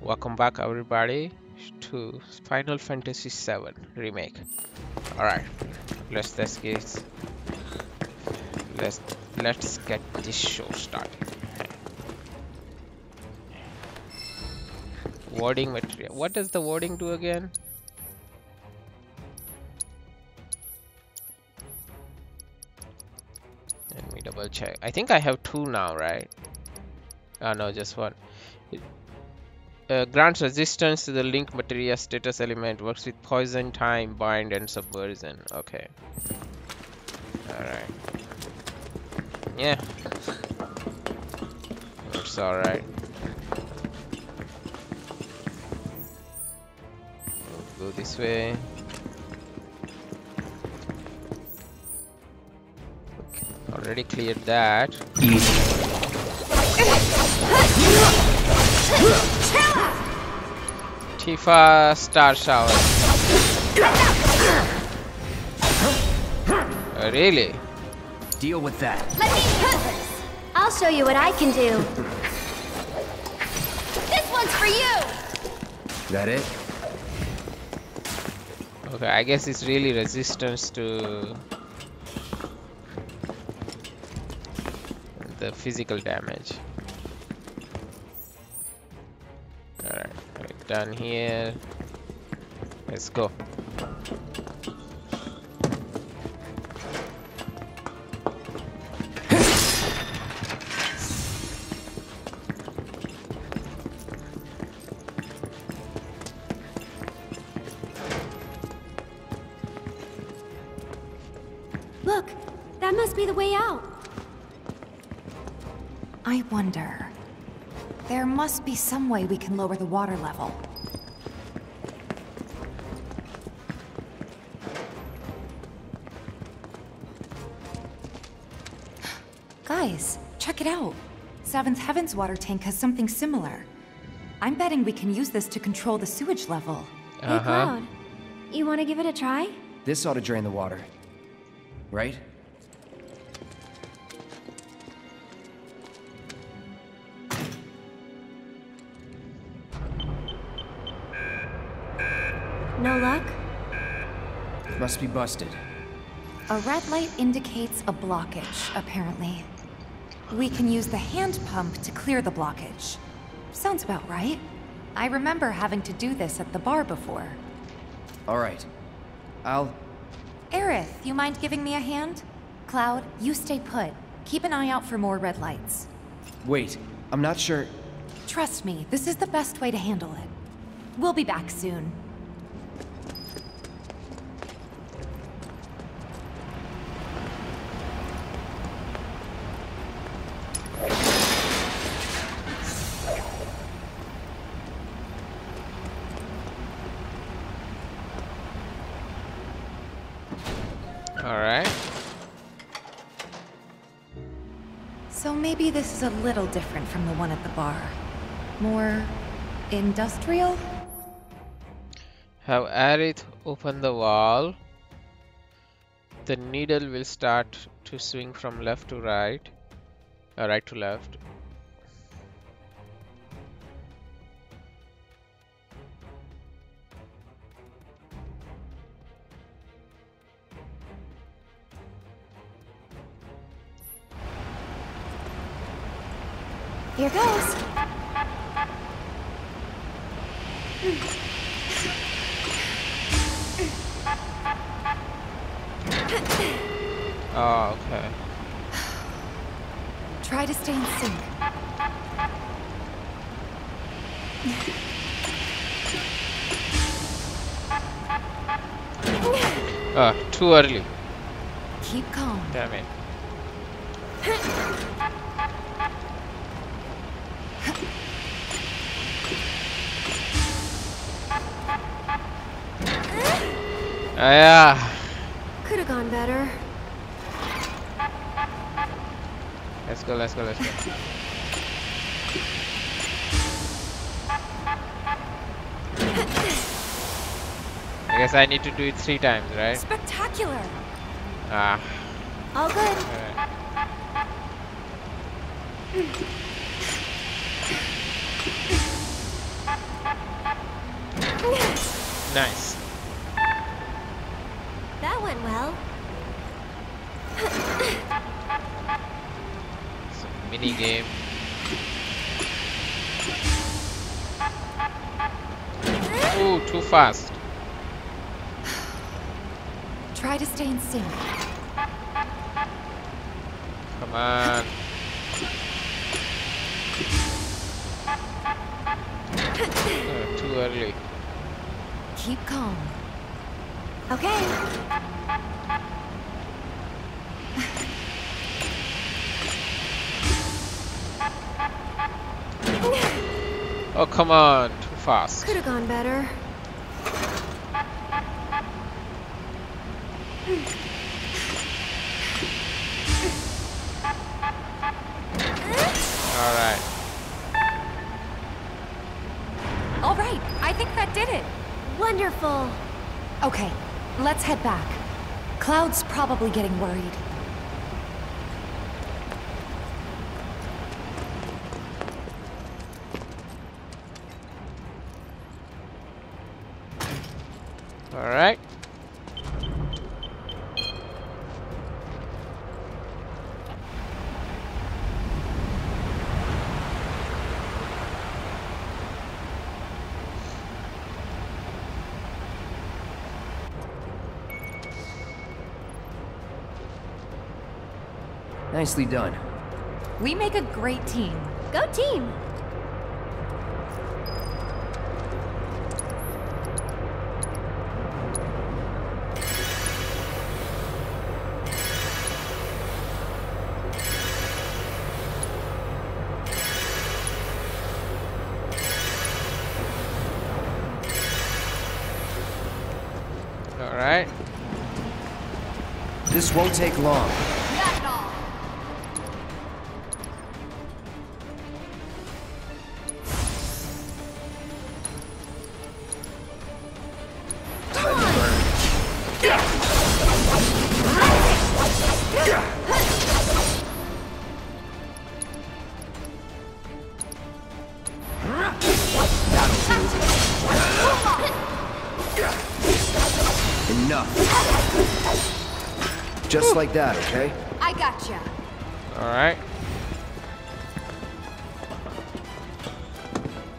Welcome back everybody to Final Fantasy VII Remake. Alright, let's let's get let's let's get this show started. Warding materia. What does the warding do again? Let me double check. I think I have two now, right? Oh no, just one. It, uh, grants resistance to the link materia status element. Works with poison, time, bind, and subversion. Okay. Alright. Yeah. That's alright. Go this way. Okay. Already cleared that. Tifa Star Shower. Uh, really? Deal with that. Let me this. I'll show you what I can do. This one's for you. That it? Okay, I guess it's really resistance to the physical damage. Right, done here. Let's go. Look, that must be the way out. I wonder. There must be some way we can lower the water level. Guys, check it out. Seventh Heaven's water tank has something similar. I'm betting we can use this to control the sewage level. Hey, Uh-huh. Cloud. You want to give it a try? This ought to drain the water. Right? No luck? Must be busted. A red light indicates a blockage, apparently. We can use the hand pump to clear the blockage. Sounds about right. I remember having to do this at the bar before. Alright. I'll... Aerith, you mind giving me a hand? Cloud, you stay put. Keep an eye out for more red lights. Wait. I'm not sure... Trust me, this is the best way to handle it. We'll be back soon. Is a little different from the one at the bar. More... industrial? Have Aerith open the wall. The needle will start to swing from left to right. Uh, right to left. Here goes. Oh, okay. Try to stay in sync. Ah, too early. Yeah. Could have gone better. Let's go, let's go, let's go. I guess I need to do it three times, right? Spectacular! Ah. All good. alright. Nice. That went well. So, mini game. Ooh, too fast. Try to stay in sync. Come on. Uh, too early. Keep calm. Okay. Oh, come on. Too fast. Could have gone better. Alright. All right, I think that did it. Wonderful. Okay, let's head back. Cloud's probably getting worried. Alright. Nicely done. We make a great team. Go team. Alright. This won't take long. Just like that, okay? I gotcha. Alright.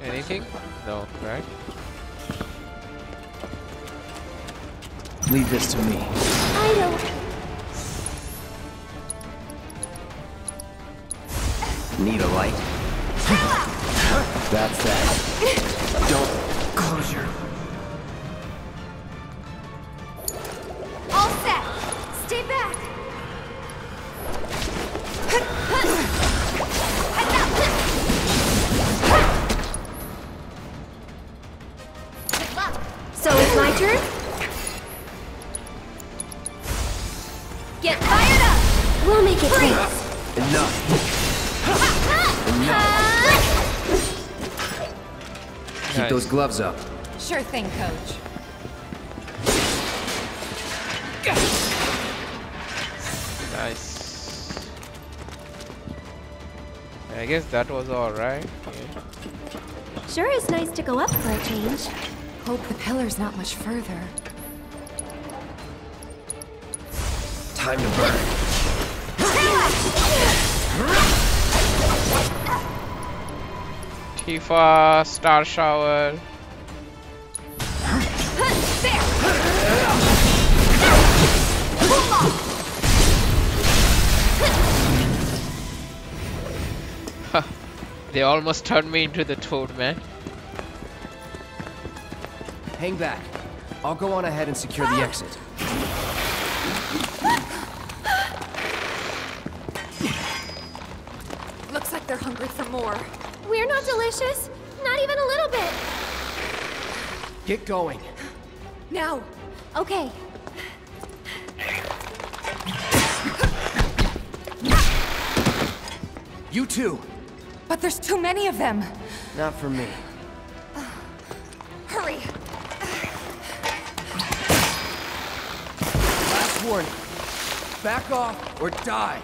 Anything? No, right? Leave this to me. I don't. Need a light? That's that. Don't close your... Get fired up! We'll make it quick. Enough. Keep Nice. those gloves up. Sure thing, coach. Nice. I guess that was alright. Yeah. Sure is nice to go up for a change. Hope the pillar's not much further. Time to burn. Tifa, Star Shower. They almost turned me into the toad, man. Hang back. I'll go on ahead and secure the exit. They're hungry for more. We're not delicious. Not even a little bit. Get going. Now! Okay. You too. But there's too many of them! Not for me. Hurry! Last warning. Back off or die.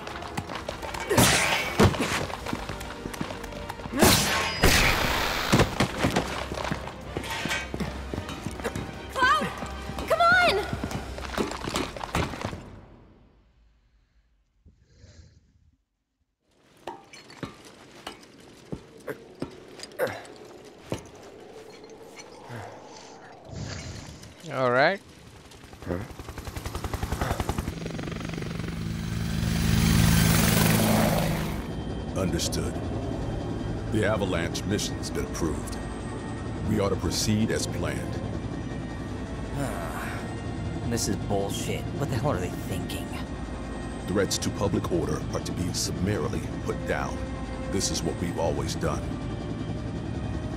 All right. Understood. The Avalanche mission's been approved. We ought to proceed as planned. Ah, this is bullshit. What the hell are they thinking? Threats to public order are to be summarily put down. This is what we've always done.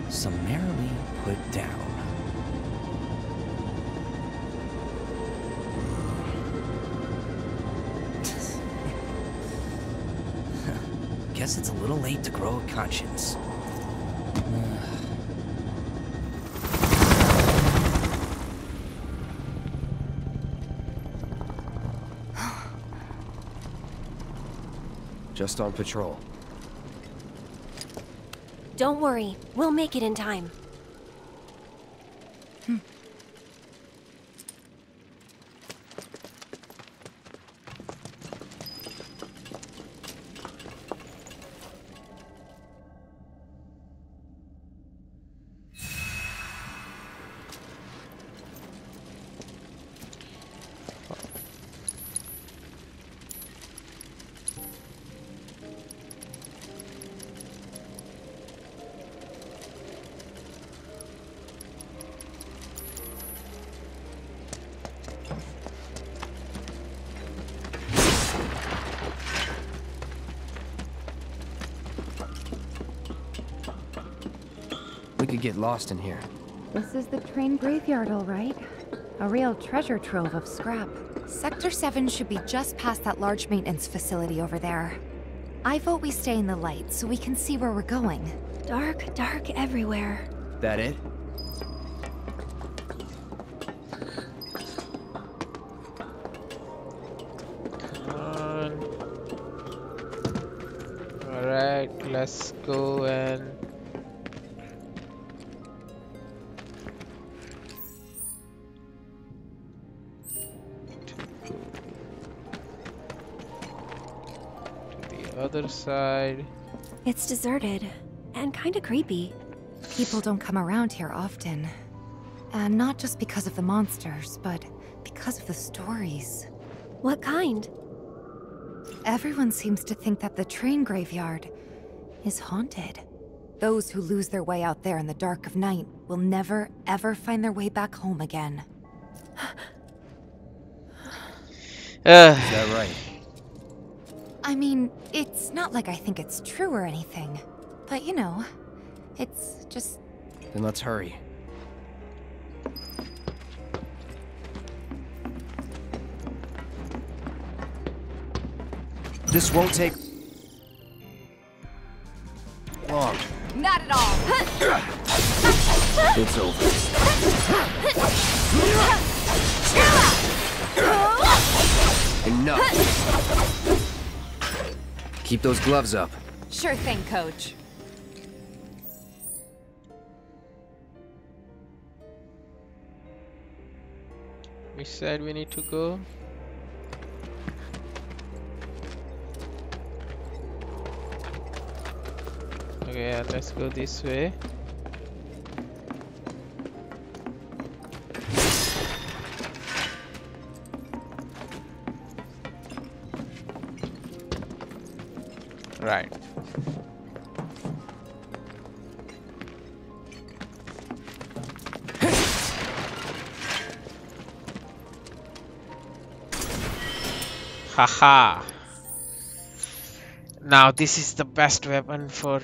Summarily put down. Guess it's a little late to grow a conscience. Just on patrol. Don't worry, we'll make it in time. Get lost in here. This is the train graveyard, all right. A real treasure trove of scrap. Sector 7 should be just past that large maintenance facility over there. I vote we stay in the light so we can see where we're going. Dark, dark everywhere. That it? The side. It's deserted. And kinda creepy. People don't come around here often. And not just because of the monsters, but because of the stories. What kind? Everyone seems to think that the train graveyard is haunted. Those who lose their way out there in the dark of night will never, ever find their way back home again. Ugh. Uh, is that right? I mean, it's not like I think it's true or anything. But you know, it's just Then let's hurry. This won't take long. not at all. It's over. Enough. Keep those gloves up. Sure thing, coach. Which side we need to go? Okay, yeah, let's go this way. Right. Haha. Now this is the best weapon for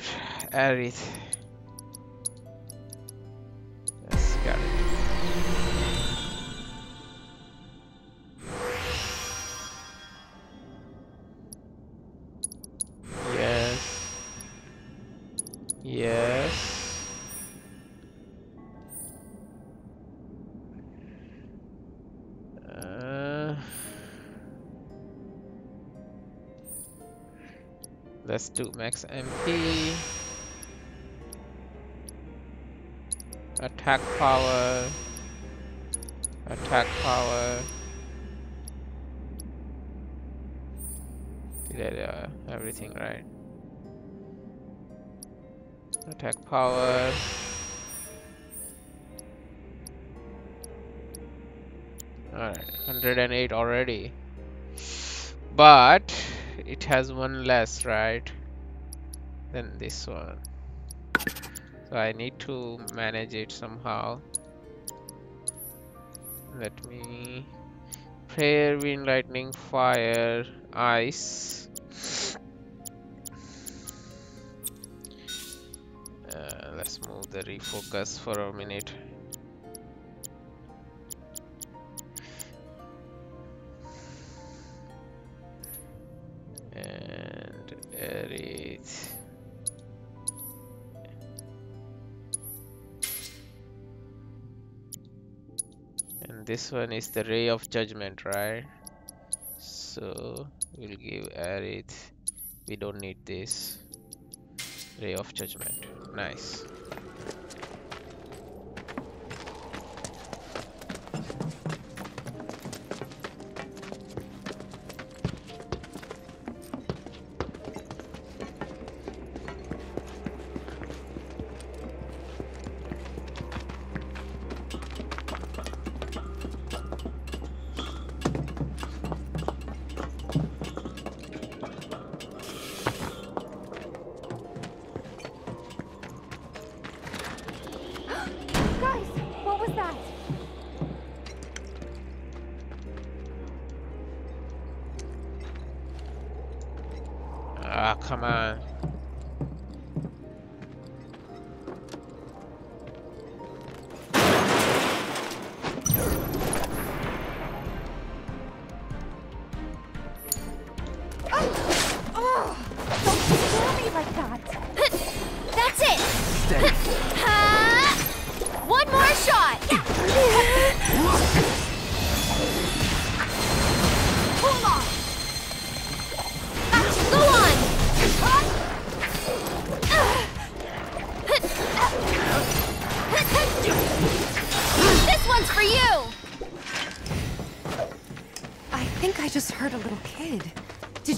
Aerith. Let's do max MP. Attack power. Attack power. I, uh, everything right? Attack power. Alright, 108 already. But it has one less, right? Than this one. So I need to manage it somehow. Let me prayer, wind, lightning, fire, ice. Uh, let's move the refocus for a minute. This one is the ray of judgment, right? So we'll give Aerith. We don't need this. Ray of judgment. Nice.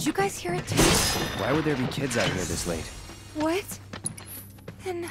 Did you guys hear it too? Why would there be kids out here this late? What? Then.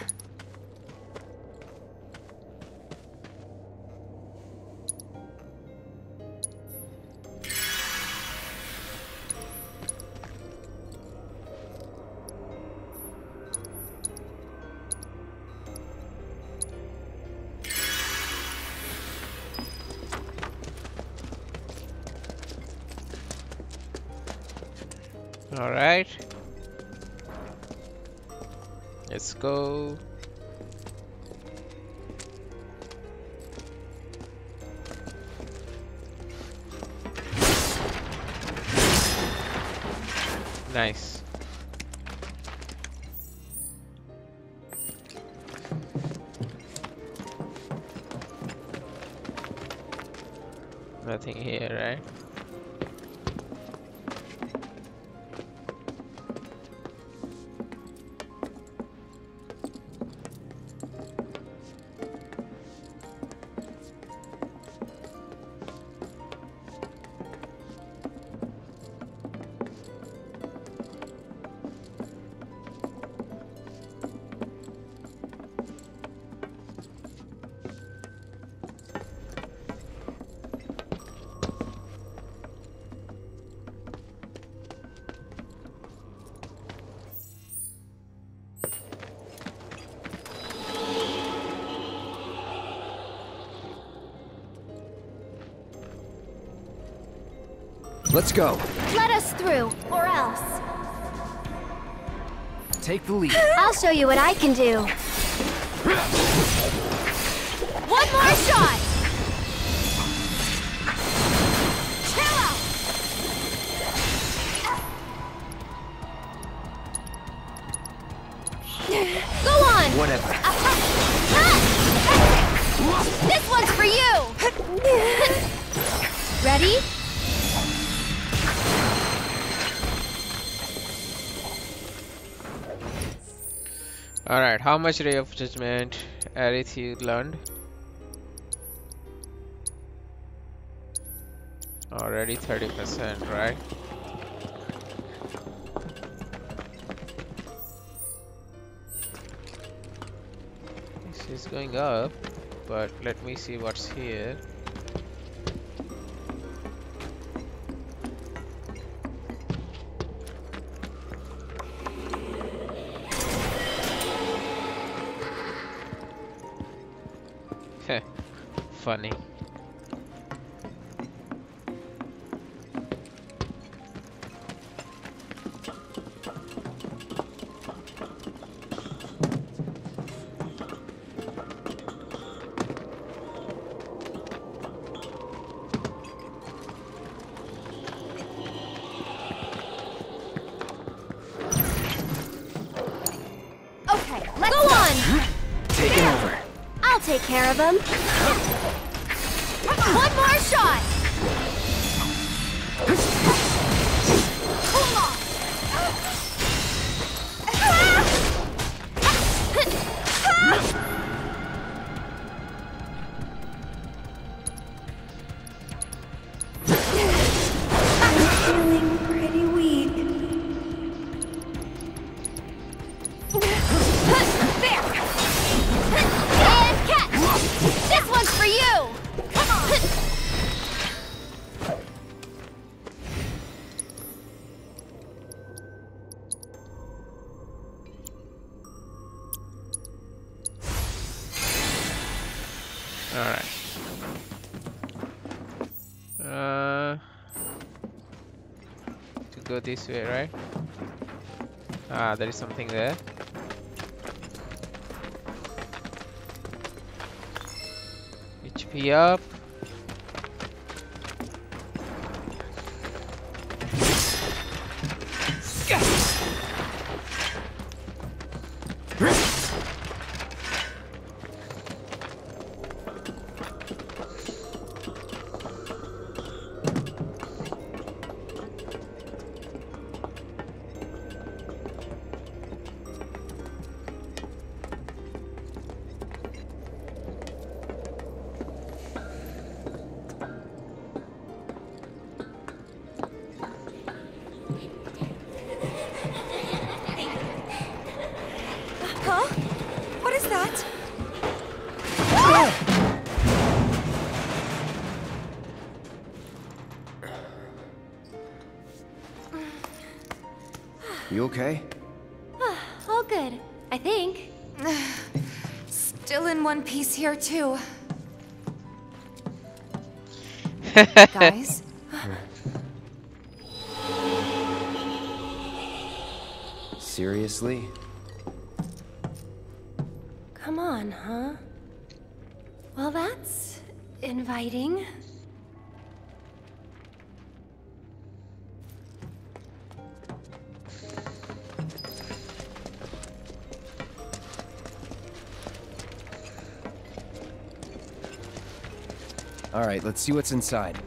Nothing here, right? Let's go. Let us through, or else. Take the lead. I'll show you what I can do. How much Ray of Judgment Aerith you learned? Already 30%, right? This is going up, but let me see what's here. Funny. Take this way, right? Ah, there is something there. HP up. You okay? All good, I think. Still in one piece here, too. Guys, Seriously? Come on, huh? Well, that's inviting. All right, let's see what's inside.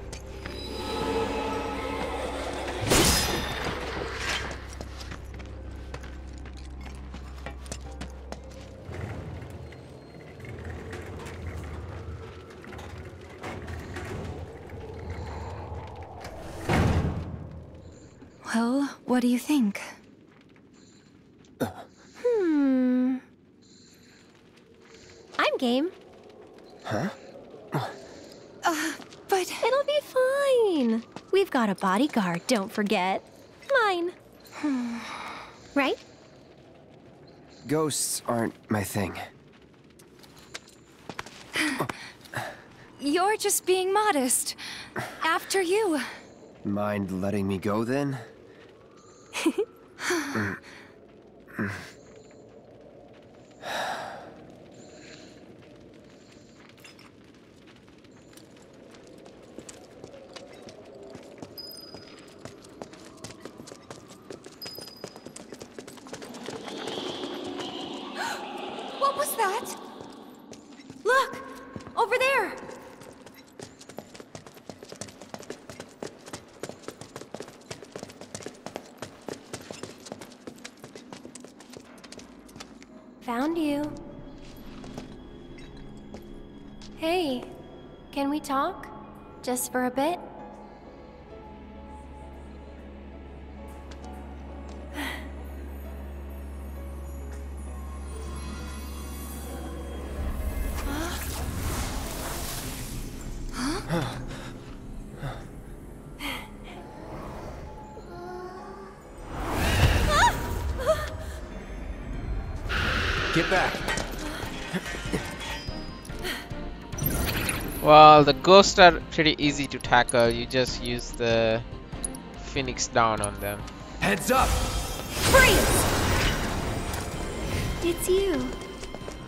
well, what do you think? Hmm. I'm game. But It'll be fine. We've got a bodyguard, don't forget. Mine. right? Ghosts aren't my thing. you're just being modest. After you. Mind letting me go then? Mm. Mm. What was that? Look! Over there! Found you. Hey, can we talk? Just for a bit? Well, the ghosts are pretty easy to tackle. You just use the phoenix down on them. Heads up! Freeze! It's you.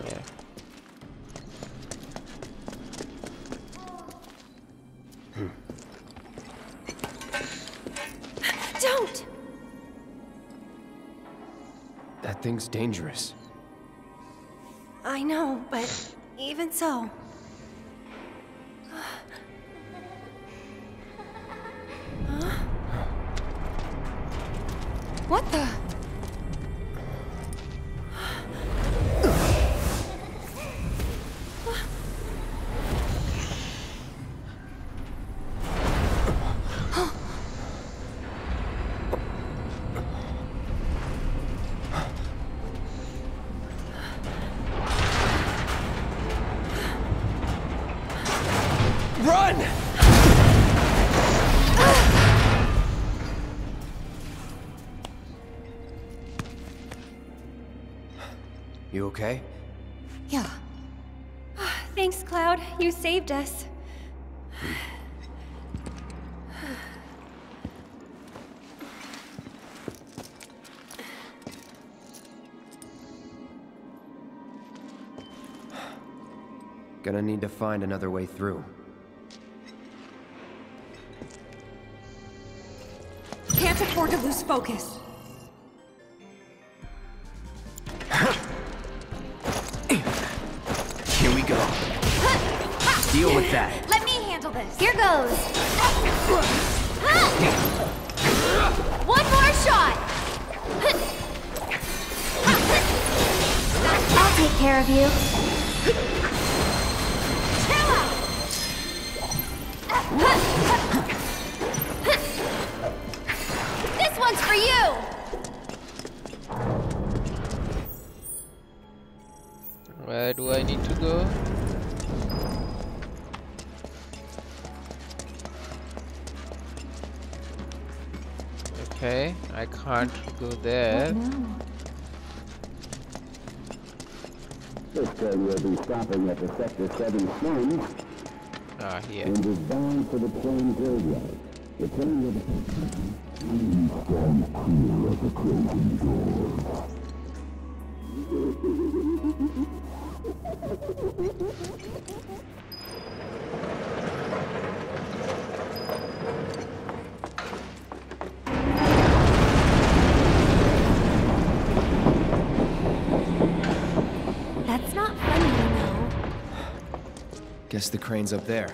Yeah. Hmm. Don't! That thing's dangerous. I know, but even so. What the? You okay? Yeah. Thanks, Cloud. You saved us. Gonna need to find another way through. Can't afford to lose focus. That. Let me handle this. Here goes. One more shot. I'll take care of you. Okay, I can't go there. This train will be stopping at the Sector 7 Springs Ah, here. and is bound for the train graveyard. The will be... That's the crane's up there.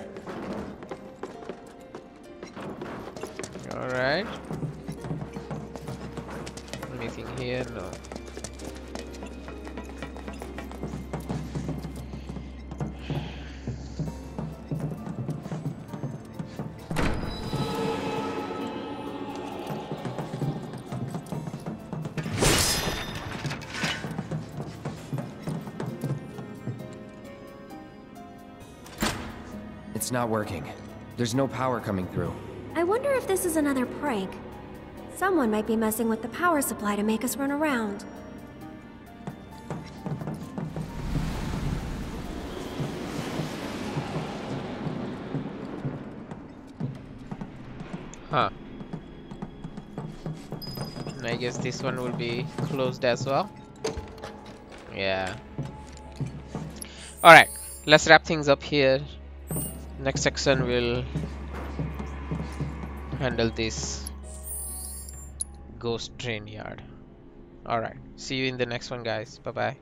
It's not working. There's no power coming through. I wonder if this is another prank. Someone might be messing with the power supply to make us run around. Huh. And I guess this one will be closed as well. Yeah. Alright, let's wrap things up here. Next section will handle this ghost train yard. Alright, see you in the next one, guys. Bye bye.